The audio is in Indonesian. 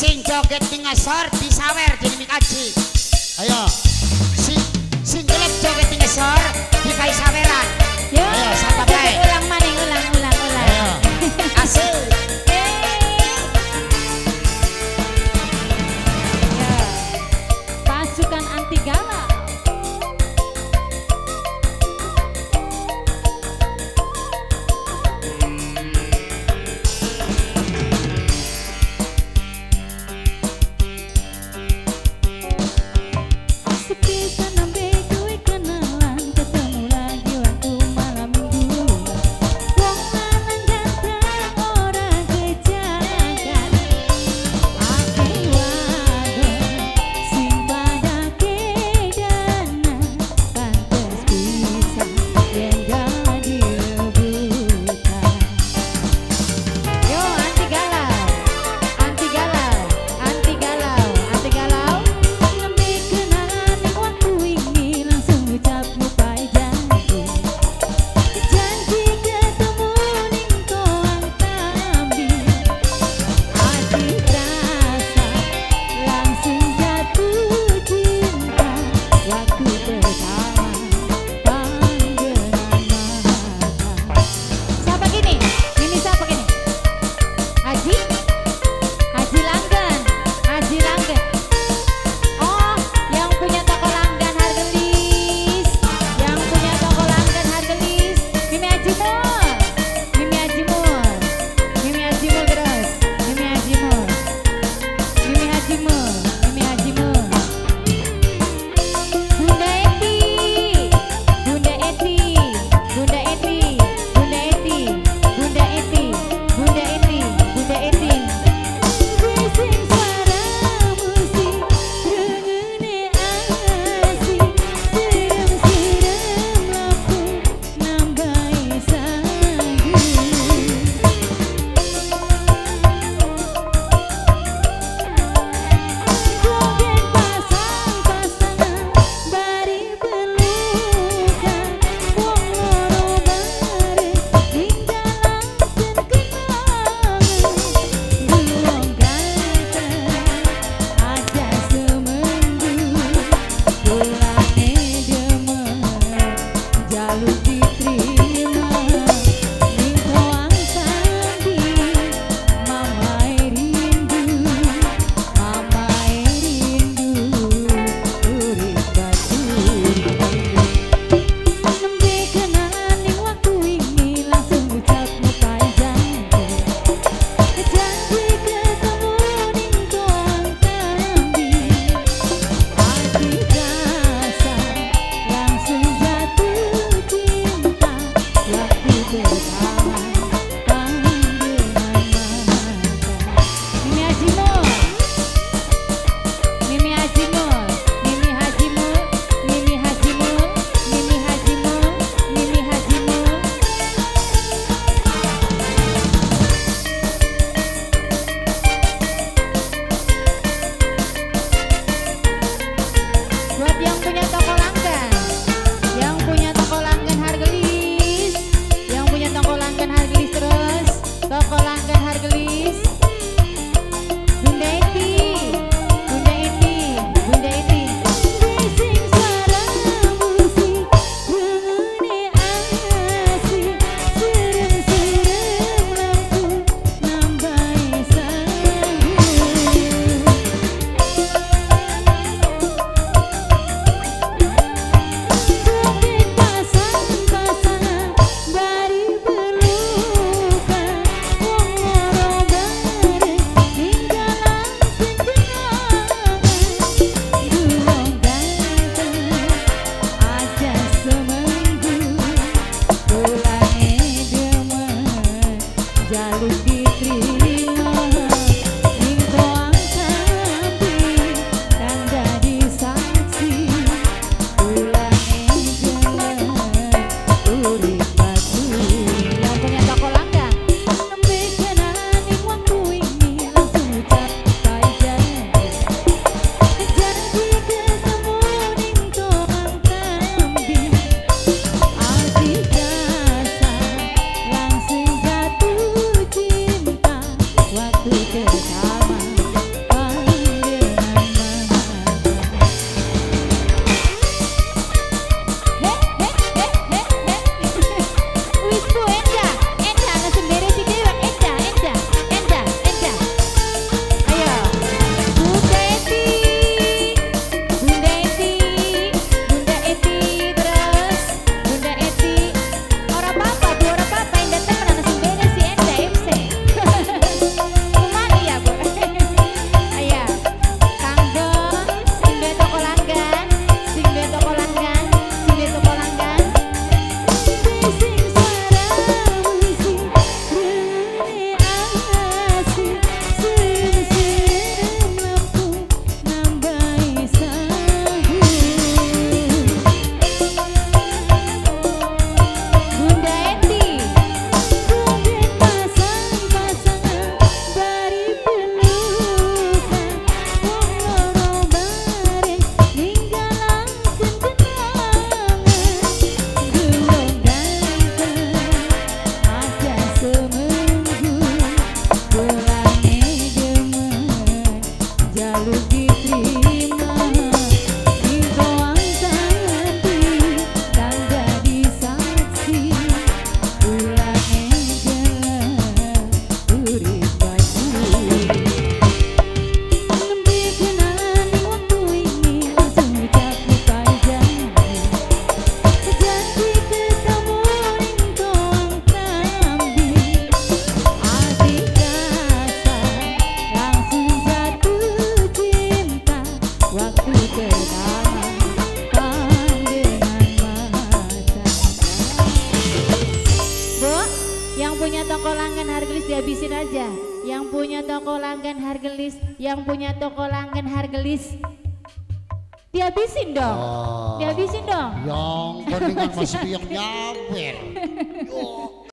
sing joget ning ngesor disawer jadi mikaji. Ayo. Sing sing gelap joget ning ngesor dikai saweran. Yo, Ayo, sapa coba bae. good. diterima. habis dihabisin aja. Yang punya toko langgan harga list yang punya toko langgan hargelis dihabisin dong. Oh, dihabisin dong. Yang mendingan masih yang nyamper.